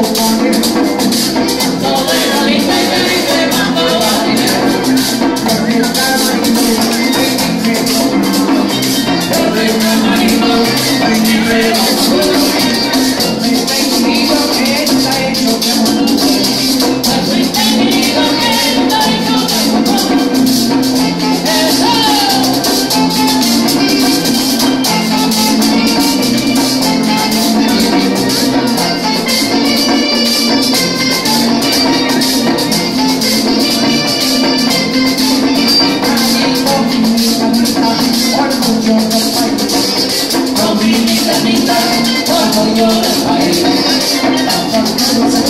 Con el Thank you.